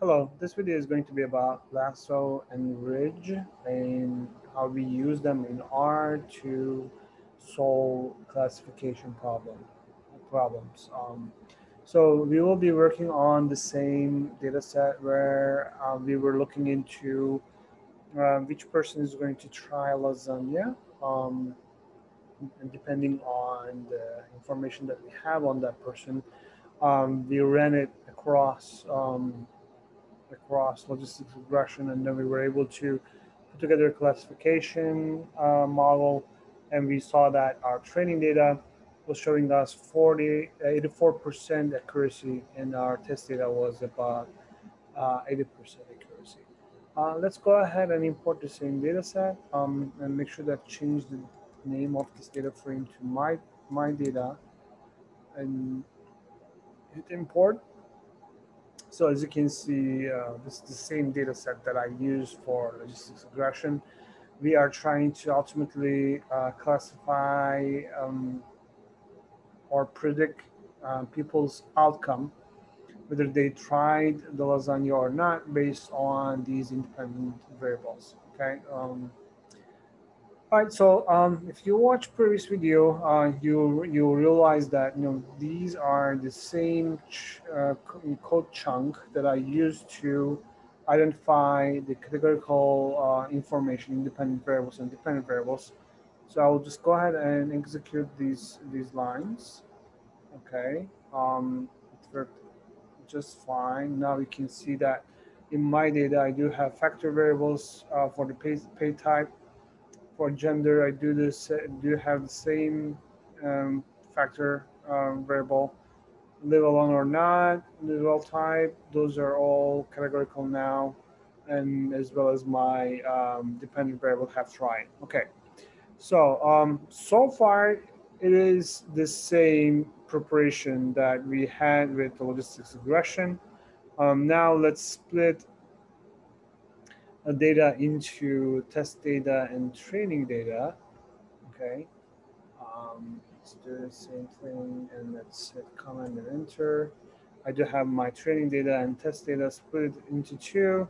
Hello, this video is going to be about lasso and ridge and how we use them in R to solve classification problem problems. Um, so we will be working on the same data set where uh, we were looking into uh, which person is going to try lasagna. Um, and depending on the information that we have on that person, um, we ran it across um, across logistics regression, and then we were able to put together a classification uh, model, and we saw that our training data was showing us 40, 84% accuracy, and our test data was about 80% uh, accuracy. Uh, let's go ahead and import the same data set um, and make sure that change the name of this data frame to my, my data and hit import so as you can see, uh, this is the same data set that I use for logistics regression. We are trying to ultimately uh, classify um, or predict uh, people's outcome, whether they tried the lasagna or not, based on these independent variables. Okay. Um, all right, so um, if you watch previous video, uh, you you realize that you know these are the same ch uh, code chunk that I used to identify the categorical uh, information, independent variables and dependent variables. So I will just go ahead and execute these these lines. Okay, um, it worked just fine. Now we can see that in my data I do have factor variables uh, for the pay, pay type for gender, I do this do have the same um, factor um, variable, live alone or not, all type. Those are all categorical now, and as well as my um, dependent variable have tried. Okay, so um, so far it is the same preparation that we had with the logistics regression. Um, now let's split data into test data and training data. Okay. Um, let's do the same thing and let's hit command and enter. I do have my training data and test data split into two.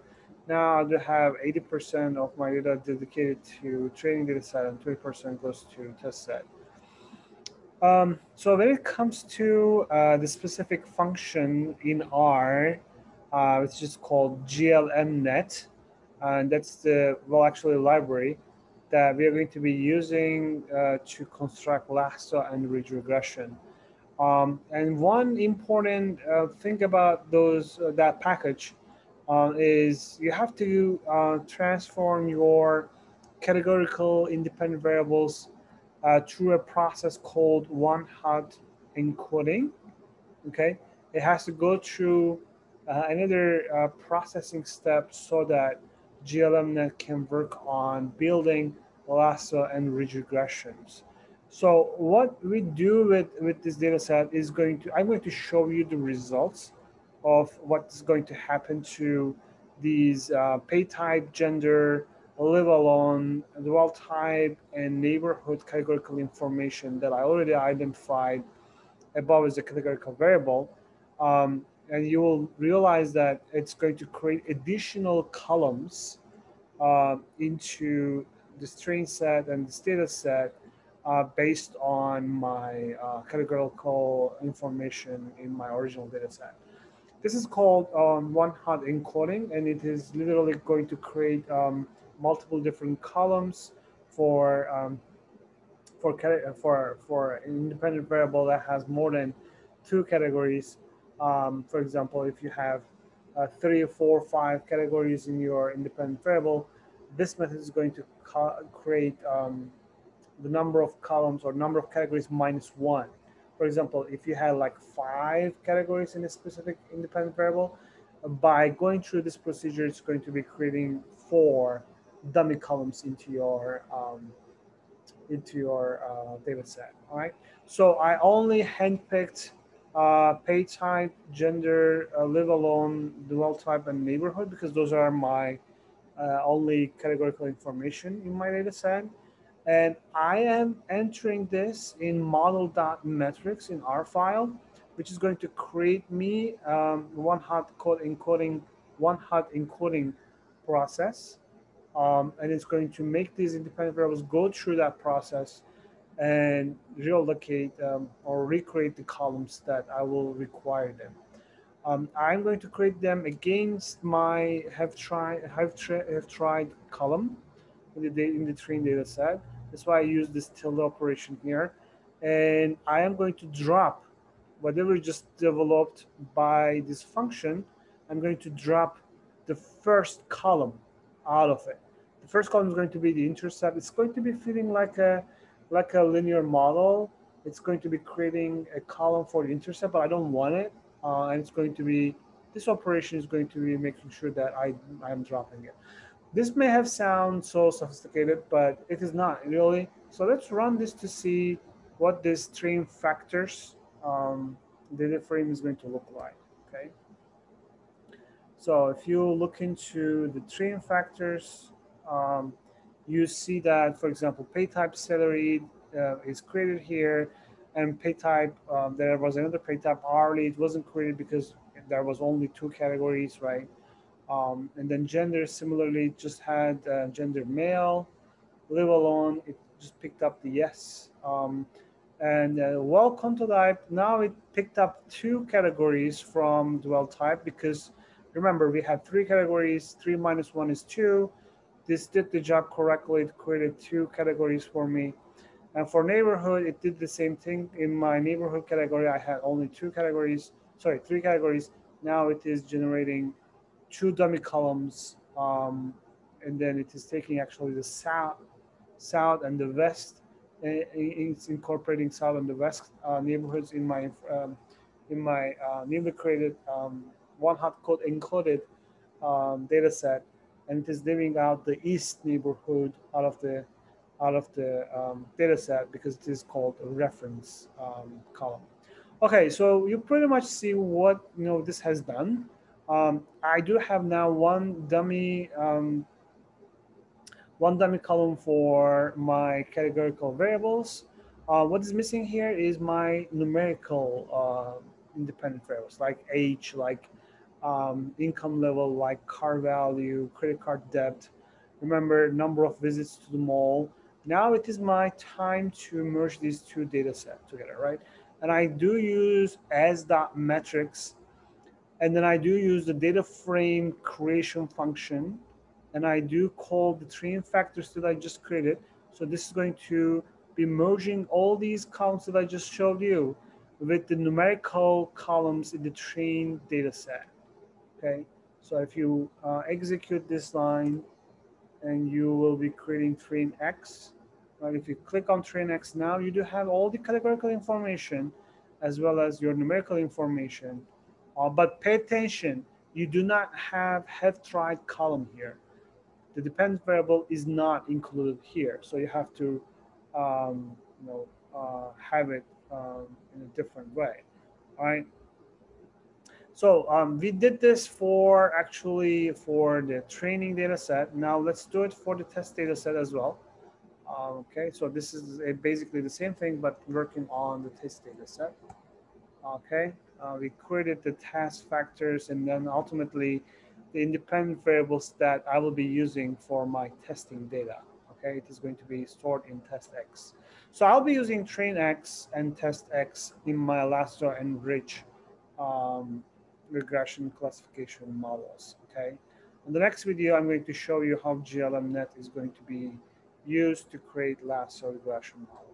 Now I do have 80% of my data dedicated to training data set and 20% goes to test set. Um, so when it comes to uh, the specific function in R, uh, which is called glmnet, and that's the well actually library that we are going to be using uh, to construct lasso and ridge regression. Um, and one important uh, thing about those uh, that package uh, is you have to uh, transform your categorical independent variables uh, through a process called one-hot encoding. Okay, it has to go through another processing step so that GLMNet can work on building lasso and ridge regressions. So what we do with, with this data set is going to, I'm going to show you the results of what's going to happen to these uh, pay type, gender, live alone, dwell type, and neighborhood categorical information that I already identified above as a categorical variable. Um, and you will realize that it's going to create additional columns uh, into the string set and the status set uh, based on my uh, categorical information in my original data set. This is called um, one-hot encoding, and it is literally going to create um, multiple different columns for um, for for for an independent variable that has more than two categories um, for example, if you have uh, three, four, five categories in your independent variable, this method is going to create um, the number of columns or number of categories minus one. For example, if you had like five categories in a specific independent variable, by going through this procedure, it's going to be creating four dummy columns into your um, into your uh, data set. All right. So I only handpicked uh, pay type, gender, uh, live alone, dwell type, and neighborhood because those are my uh, only categorical information in my data set. And I am entering this in model.matrix in R file, which is going to create me um, one hot code encoding one hot encoding process. Um, and it's going to make these independent variables go through that process and reallocate um, or recreate the columns that I will require them. Um, I'm going to create them against my have tried have, have tried column in the, in the train data set. That's why I use this tilde operation here. And I am going to drop whatever just developed by this function. I'm going to drop the first column out of it. The first column is going to be the intercept. It's going to be feeling like a like a linear model. It's going to be creating a column for the intercept, but I don't want it. Uh, and it's going to be, this operation is going to be making sure that I, I'm dropping it. This may have sound so sophisticated, but it is not really. So let's run this to see what this train factors um, data frame is going to look like, okay? So if you look into the train factors, um, you see that, for example, pay type salary uh, is created here and pay type, um, there was another pay type hourly. It wasn't created because there was only two categories, right? Um, and then gender similarly just had uh, gender male, live alone. It just picked up the yes. Um, and uh, well contour type, now it picked up two categories from dwell type because remember we had three categories, three minus one is two. This did the job correctly. It created two categories for me. And for neighborhood, it did the same thing. In my neighborhood category, I had only two categories, sorry, three categories. Now it is generating two dummy columns. Um, and then it is taking actually the south, south and the west. It's incorporating south and the west uh, neighborhoods in my um, in my uh, newly created um, one hot code encoded um, data set, and it is leaving out the east neighborhood out of the out of the um, data set because it is called a reference um, column. Okay, so you pretty much see what you know this has done. Um, I do have now one dummy um, one dummy column for my categorical variables. Uh, what is missing here is my numerical uh, independent variables like age, like um, income level, like car value, credit card debt. Remember number of visits to the mall, now it is my time to merge these two data sets together, right? And I do use as dot matrix, and then I do use the data frame creation function, and I do call the train factors that I just created. So this is going to be merging all these columns that I just showed you with the numerical columns in the train data set. Okay, so if you uh, execute this line, and you will be creating train X. Right? If you click on train X now, you do have all the categorical information as well as your numerical information. Uh, but pay attention, you do not have have tried column here. The dependent variable is not included here. So you have to um, you know, uh, have it um, in a different way. All right. So um, we did this for actually for the training data set. Now let's do it for the test data set as well. Um, okay, so this is basically the same thing, but working on the test data set. Okay, uh, we created the task factors and then ultimately the independent variables that I will be using for my testing data. Okay, it is going to be stored in test X. So I'll be using train X and test X in my lasso and ridge um, regression classification models, okay? In the next video, I'm going to show you how GLMNet is going to be used to create lasso regression model.